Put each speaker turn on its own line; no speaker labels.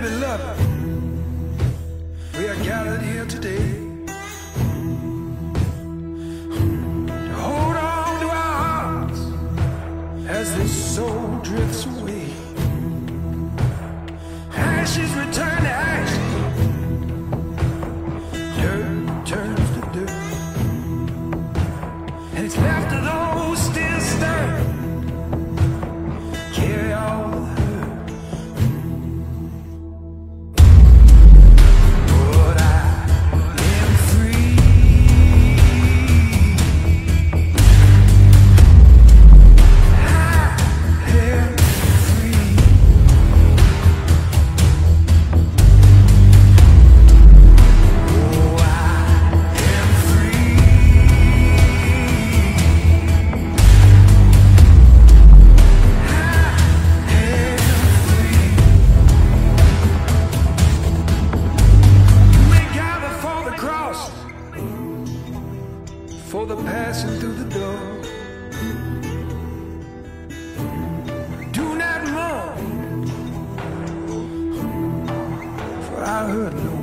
beloved, we are gathered here today. To hold on to our hearts as this soul drifts away. Ashes return to ashes. Dirt turns to dust, And it's for the passing through the door. Do not mourn, for I heard no